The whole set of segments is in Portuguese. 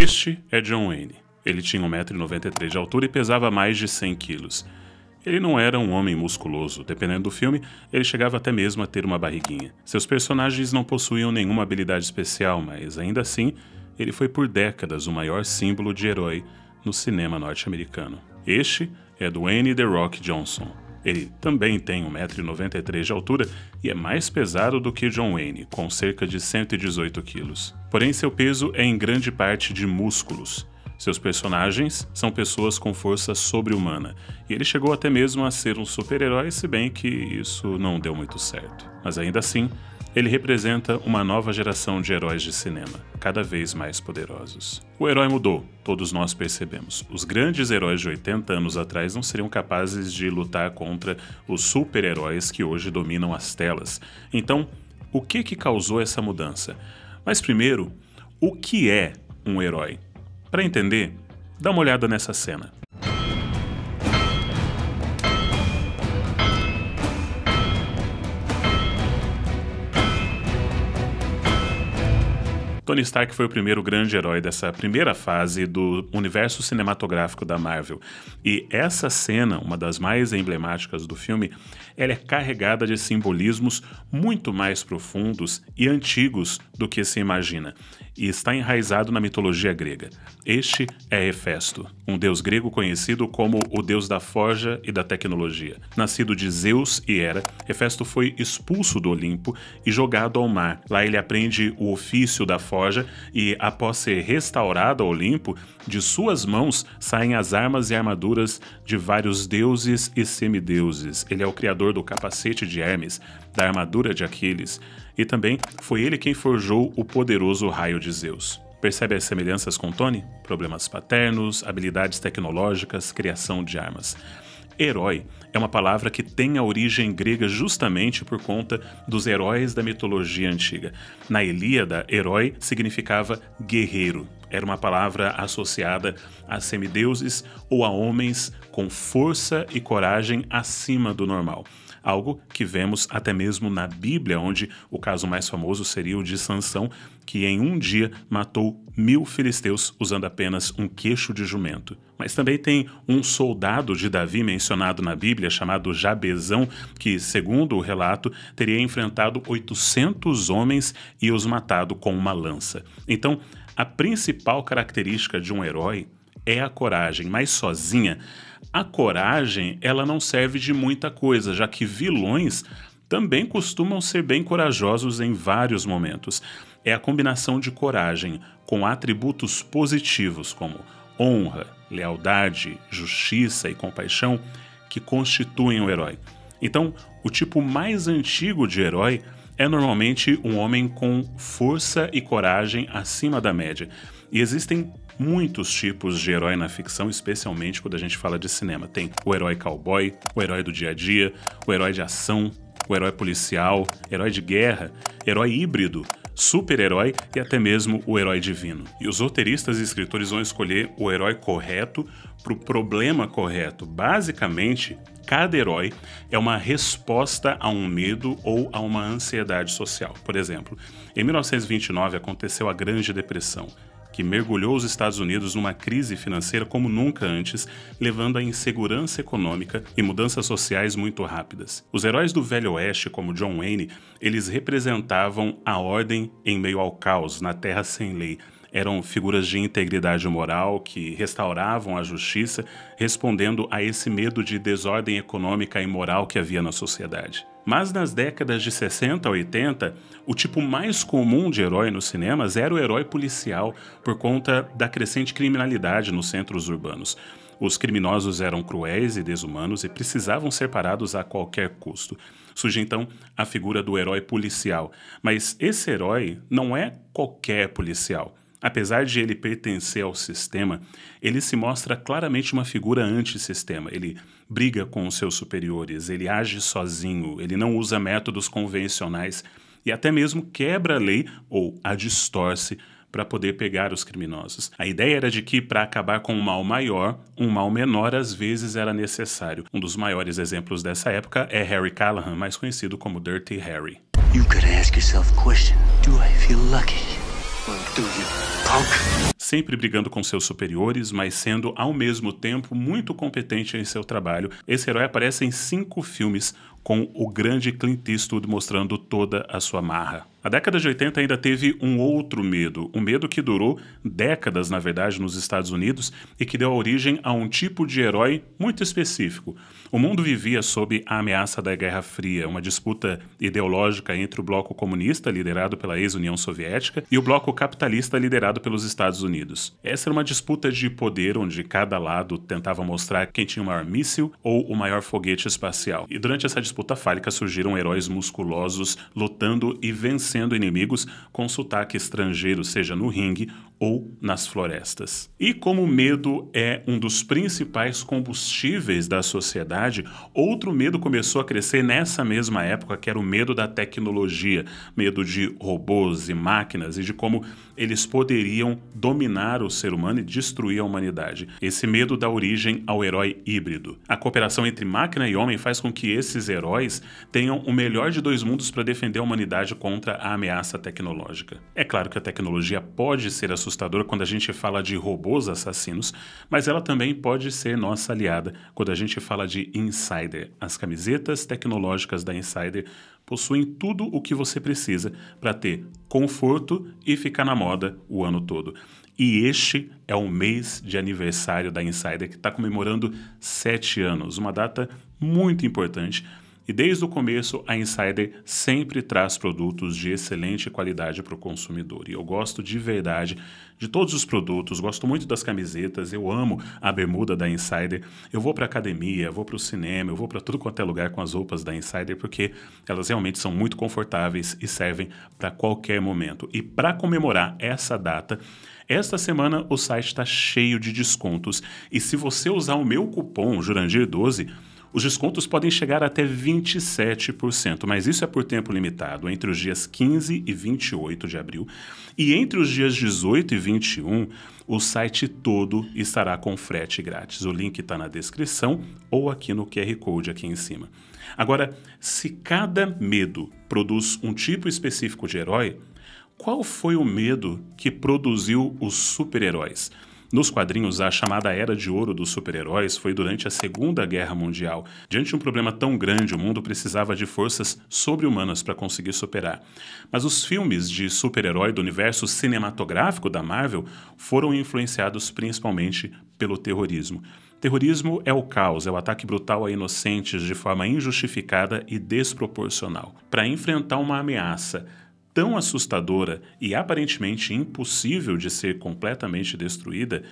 Este é John Wayne. Ele tinha 1,93m de altura e pesava mais de 100 quilos. Ele não era um homem musculoso, dependendo do filme, ele chegava até mesmo a ter uma barriguinha. Seus personagens não possuíam nenhuma habilidade especial, mas ainda assim, ele foi por décadas o maior símbolo de herói no cinema norte-americano. Este é Dwayne The Rock Johnson. Ele também tem 1,93m de altura e é mais pesado do que John Wayne, com cerca de 118 quilos. Porém, seu peso é em grande parte de músculos. Seus personagens são pessoas com força sobre-humana, e ele chegou até mesmo a ser um super-herói, se bem que isso não deu muito certo. Mas ainda assim, ele representa uma nova geração de heróis de cinema, cada vez mais poderosos. O herói mudou, todos nós percebemos. Os grandes heróis de 80 anos atrás não seriam capazes de lutar contra os super-heróis que hoje dominam as telas. Então, o que que causou essa mudança? Mas primeiro, o que é um herói? Para entender, dá uma olhada nessa cena. Tony Stark foi o primeiro grande herói dessa primeira fase do universo cinematográfico da Marvel. E essa cena, uma das mais emblemáticas do filme, ela é carregada de simbolismos muito mais profundos e antigos do que se imagina e está enraizado na mitologia grega. Este é Hefesto, um deus grego conhecido como o deus da forja e da tecnologia. Nascido de Zeus e Hera, Hefesto foi expulso do Olimpo e jogado ao mar. Lá ele aprende o ofício da forja e, após ser restaurado ao Olimpo, de suas mãos saem as armas e armaduras de vários deuses e semideuses. Ele é o criador do capacete de Hermes, da armadura de Aquiles, e também foi ele quem forjou o poderoso raio de Zeus. Percebe as semelhanças com Tony? Problemas paternos, habilidades tecnológicas, criação de armas. Herói é uma palavra que tem a origem grega justamente por conta dos heróis da mitologia antiga. Na Ilíada, herói significava guerreiro. Era uma palavra associada a semideuses ou a homens com força e coragem acima do normal algo que vemos até mesmo na Bíblia, onde o caso mais famoso seria o de Sansão, que em um dia matou mil filisteus usando apenas um queixo de jumento. Mas também tem um soldado de Davi mencionado na Bíblia chamado Jabezão, que, segundo o relato, teria enfrentado 800 homens e os matado com uma lança. Então, a principal característica de um herói é a coragem, mas sozinha a coragem, ela não serve de muita coisa, já que vilões também costumam ser bem corajosos em vários momentos. É a combinação de coragem com atributos positivos como honra, lealdade, justiça e compaixão que constituem o herói. Então, o tipo mais antigo de herói é normalmente um homem com força e coragem acima da média. E existem muitos tipos de herói na ficção, especialmente quando a gente fala de cinema. Tem o herói cowboy, o herói do dia a dia, o herói de ação, o herói policial, herói de guerra, herói híbrido, super-herói e até mesmo o herói divino. E os roteiristas e escritores vão escolher o herói correto para o problema correto. Basicamente, cada herói é uma resposta a um medo ou a uma ansiedade social. Por exemplo, em 1929 aconteceu a Grande Depressão que mergulhou os Estados Unidos numa crise financeira como nunca antes, levando a insegurança econômica e mudanças sociais muito rápidas. Os heróis do Velho Oeste, como John Wayne, eles representavam a ordem em meio ao caos, na terra sem lei eram figuras de integridade moral que restauravam a justiça, respondendo a esse medo de desordem econômica e moral que havia na sociedade. Mas nas décadas de 60 a 80, o tipo mais comum de herói nos cinemas era o herói policial, por conta da crescente criminalidade nos centros urbanos. Os criminosos eram cruéis e desumanos e precisavam ser parados a qualquer custo. Surge então a figura do herói policial. Mas esse herói não é qualquer policial. Apesar de ele pertencer ao sistema, ele se mostra claramente uma figura antissistema. Ele briga com os seus superiores, ele age sozinho, ele não usa métodos convencionais e até mesmo quebra a lei ou a distorce para poder pegar os criminosos. A ideia era de que, para acabar com um mal maior, um mal menor às vezes era necessário. Um dos maiores exemplos dessa época é Harry Callahan, mais conhecido como Dirty Harry. You could ask yourself question. Do I feel lucky? Sempre brigando com seus superiores, mas sendo ao mesmo tempo muito competente em seu trabalho, esse herói aparece em cinco filmes com o grande Clint Eastwood mostrando toda a sua marra. A década de 80 ainda teve um outro medo, um medo que durou décadas, na verdade, nos Estados Unidos e que deu origem a um tipo de herói muito específico. O mundo vivia sob a ameaça da Guerra Fria, uma disputa ideológica entre o bloco comunista, liderado pela ex-União Soviética, e o bloco capitalista, liderado pelos Estados Unidos. Essa era uma disputa de poder onde cada lado tentava mostrar quem tinha o maior míssil ou o maior foguete espacial. E durante essa disputa fálica surgiram heróis musculosos lutando e vencendo vencendo inimigos com sotaque estrangeiro, seja no ringue ou nas florestas. E como o medo é um dos principais combustíveis da sociedade, outro medo começou a crescer nessa mesma época, que era o medo da tecnologia, medo de robôs e máquinas e de como eles poderiam dominar o ser humano e destruir a humanidade. Esse medo dá origem ao herói híbrido. A cooperação entre máquina e homem faz com que esses heróis tenham o melhor de dois mundos para defender a humanidade contra a ameaça tecnológica. É claro que a tecnologia pode ser assustadora quando a gente fala de robôs assassinos, mas ela também pode ser nossa aliada quando a gente fala de Insider. As camisetas tecnológicas da Insider possuem tudo o que você precisa para ter conforto e ficar na moda o ano todo. E este é o mês de aniversário da Insider, que está comemorando sete anos, uma data muito importante e desde o começo, a Insider sempre traz produtos de excelente qualidade para o consumidor. E eu gosto de verdade de todos os produtos, gosto muito das camisetas, eu amo a bermuda da Insider. Eu vou para academia, vou para o cinema, eu vou para tudo quanto é lugar com as roupas da Insider, porque elas realmente são muito confortáveis e servem para qualquer momento. E para comemorar essa data, esta semana o site está cheio de descontos. E se você usar o meu cupom Jurandir12, os descontos podem chegar até 27%, mas isso é por tempo limitado, entre os dias 15 e 28 de abril. E entre os dias 18 e 21, o site todo estará com frete grátis. O link está na descrição ou aqui no QR Code aqui em cima. Agora, se cada medo produz um tipo específico de herói, qual foi o medo que produziu os super-heróis? Nos quadrinhos, a chamada Era de Ouro dos super-heróis foi durante a Segunda Guerra Mundial. Diante de um problema tão grande, o mundo precisava de forças sobre-humanas para conseguir superar. Mas os filmes de super-herói do universo cinematográfico da Marvel foram influenciados principalmente pelo terrorismo. Terrorismo é o caos, é o ataque brutal a inocentes de forma injustificada e desproporcional. Para enfrentar uma ameaça tão assustadora e aparentemente impossível de ser completamente destruída,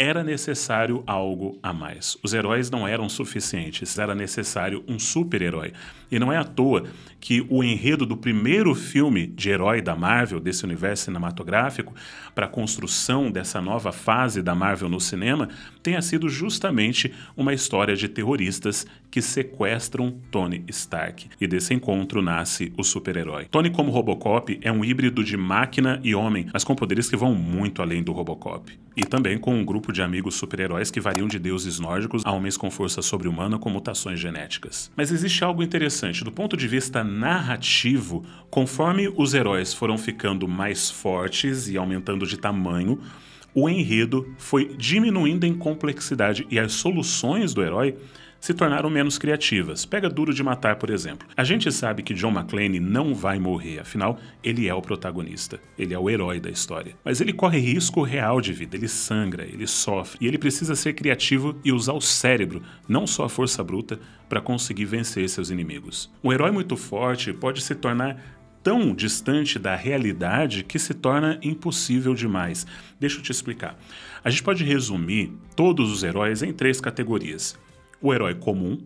era necessário algo a mais. Os heróis não eram suficientes, era necessário um super-herói. E não é à toa que o enredo do primeiro filme de herói da Marvel, desse universo cinematográfico, para a construção dessa nova fase da Marvel no cinema, tenha sido justamente uma história de terroristas que sequestram Tony Stark. E desse encontro nasce o super-herói. Tony, como Robocop, é um híbrido de máquina e homem, mas com poderes que vão muito além do Robocop. E também com um grupo de amigos super-heróis que variam de deuses nórdicos a homens com força sobre-humana com mutações genéticas. Mas existe algo interessante. Do ponto de vista narrativo, conforme os heróis foram ficando mais fortes e aumentando de tamanho, o enredo foi diminuindo em complexidade e as soluções do herói se tornaram menos criativas. Pega Duro de Matar, por exemplo. A gente sabe que John McClane não vai morrer, afinal, ele é o protagonista, ele é o herói da história. Mas ele corre risco real de vida, ele sangra, ele sofre, e ele precisa ser criativo e usar o cérebro, não só a força bruta, para conseguir vencer seus inimigos. Um herói muito forte pode se tornar tão distante da realidade que se torna impossível demais. Deixa eu te explicar. A gente pode resumir todos os heróis em três categorias: o herói comum,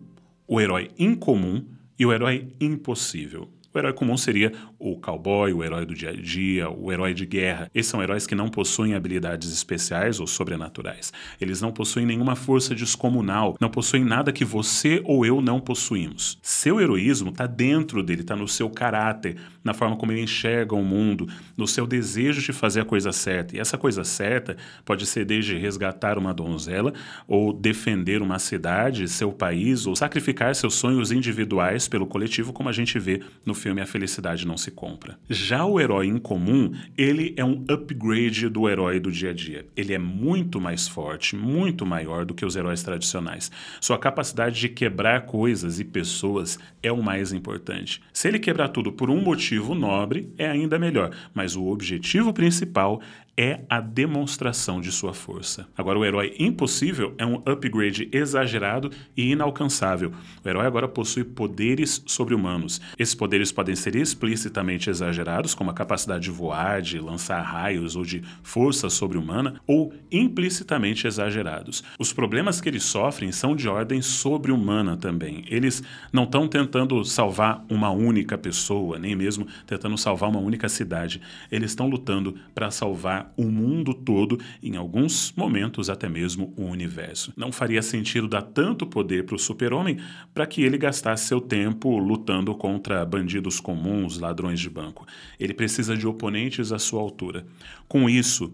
o herói incomum e o herói impossível. O herói comum seria o cowboy, o herói do dia a dia, o herói de guerra. Esses são heróis que não possuem habilidades especiais ou sobrenaturais. Eles não possuem nenhuma força descomunal, não possuem nada que você ou eu não possuímos. Seu heroísmo está dentro dele, está no seu caráter, na forma como ele enxerga o mundo, no seu desejo de fazer a coisa certa. E essa coisa certa pode ser desde resgatar uma donzela, ou defender uma cidade, seu país, ou sacrificar seus sonhos individuais pelo coletivo, como a gente vê no filme filme a felicidade não se compra. Já o herói incomum, ele é um upgrade do herói do dia a dia. Ele é muito mais forte, muito maior do que os heróis tradicionais. Sua capacidade de quebrar coisas e pessoas é o mais importante. Se ele quebrar tudo por um motivo nobre, é ainda melhor, mas o objetivo principal é a demonstração de sua força. Agora, o herói impossível é um upgrade exagerado e inalcançável. O herói agora possui poderes sobre-humanos. Esses poderes podem ser explicitamente exagerados, como a capacidade de voar, de lançar raios ou de força sobre-humana, ou implicitamente exagerados. Os problemas que eles sofrem são de ordem sobre-humana também. Eles não estão tentando salvar uma única pessoa, nem mesmo tentando salvar uma única cidade. Eles estão lutando para salvar o mundo todo, em alguns momentos até mesmo o universo. Não faria sentido dar tanto poder para o super-homem para que ele gastasse seu tempo lutando contra bandidos comuns, ladrões de banco. Ele precisa de oponentes à sua altura. Com isso,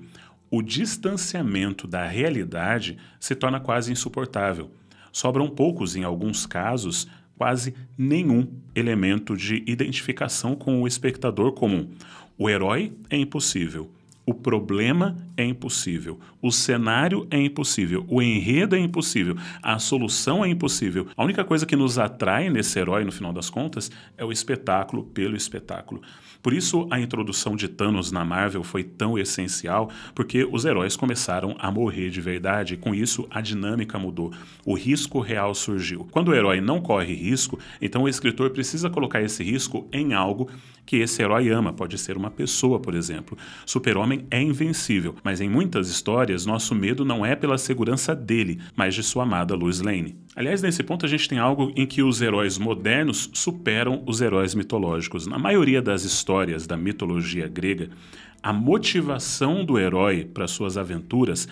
o distanciamento da realidade se torna quase insuportável. Sobram poucos, em alguns casos, quase nenhum elemento de identificação com o espectador comum. O herói é impossível. O problema é impossível, o cenário é impossível, o enredo é impossível, a solução é impossível. A única coisa que nos atrai nesse herói, no final das contas, é o espetáculo pelo espetáculo. Por isso, a introdução de Thanos na Marvel foi tão essencial, porque os heróis começaram a morrer de verdade, com isso a dinâmica mudou, o risco real surgiu. Quando o herói não corre risco, então o escritor precisa colocar esse risco em algo que esse herói ama, pode ser uma pessoa, por exemplo. Super-Homem é invencível, mas em muitas histórias nosso medo não é pela segurança dele, mas de sua amada Lois Lane. Aliás, nesse ponto a gente tem algo em que os heróis modernos superam os heróis mitológicos. Na maioria das histórias da mitologia grega, a motivação do herói para suas aventuras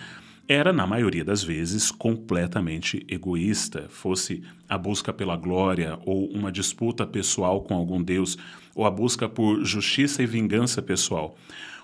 era, na maioria das vezes, completamente egoísta, fosse a busca pela glória ou uma disputa pessoal com algum deus, ou a busca por justiça e vingança pessoal.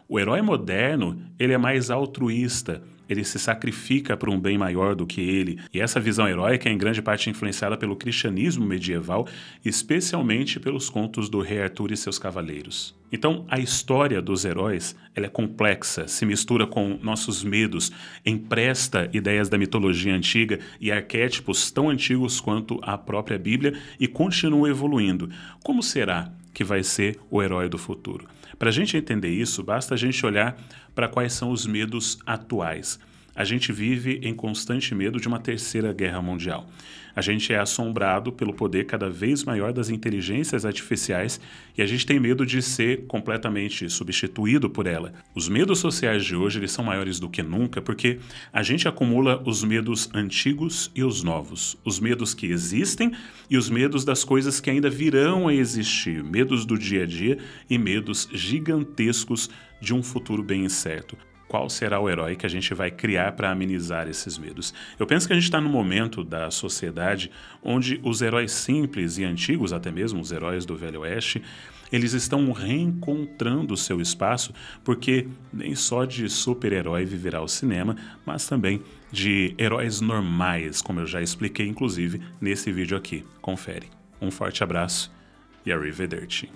O herói moderno, ele é mais altruísta, ele se sacrifica por um bem maior do que ele. E essa visão heróica é em grande parte influenciada pelo cristianismo medieval, especialmente pelos contos do rei Arthur e seus cavaleiros. Então, a história dos heróis ela é complexa, se mistura com nossos medos, empresta ideias da mitologia antiga e arquétipos tão antigos quanto a própria Bíblia e continua evoluindo. Como será que vai ser o herói do futuro. Para a gente entender isso, basta a gente olhar para quais são os medos atuais a gente vive em constante medo de uma terceira guerra mundial. A gente é assombrado pelo poder cada vez maior das inteligências artificiais e a gente tem medo de ser completamente substituído por ela. Os medos sociais de hoje eles são maiores do que nunca porque a gente acumula os medos antigos e os novos, os medos que existem e os medos das coisas que ainda virão a existir, medos do dia a dia e medos gigantescos de um futuro bem incerto qual será o herói que a gente vai criar para amenizar esses medos. Eu penso que a gente está num momento da sociedade onde os heróis simples e antigos, até mesmo os heróis do Velho Oeste, eles estão reencontrando o seu espaço, porque nem só de super-herói viverá o cinema, mas também de heróis normais, como eu já expliquei, inclusive, nesse vídeo aqui. Confere. Um forte abraço e arrivederci.